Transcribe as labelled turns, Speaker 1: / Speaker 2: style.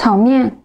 Speaker 1: 炒面